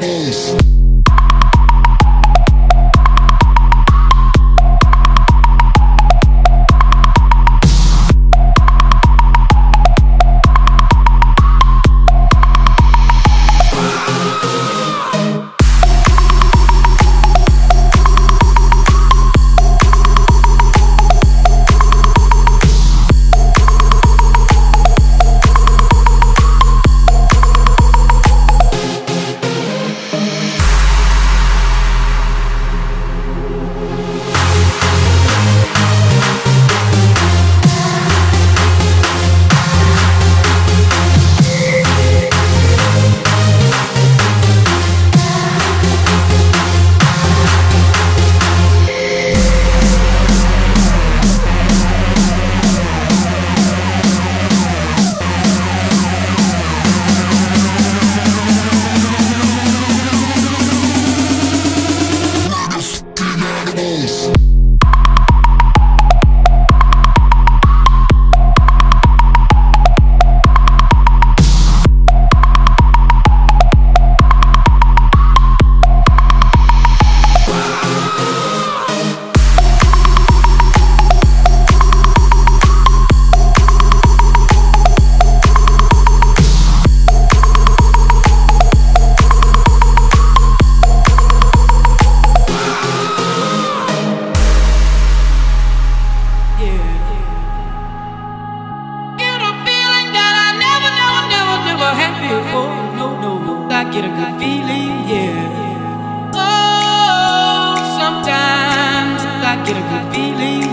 animals. Never had before. No, no, I get a good feeling, yeah. Oh, sometimes I get a good feeling.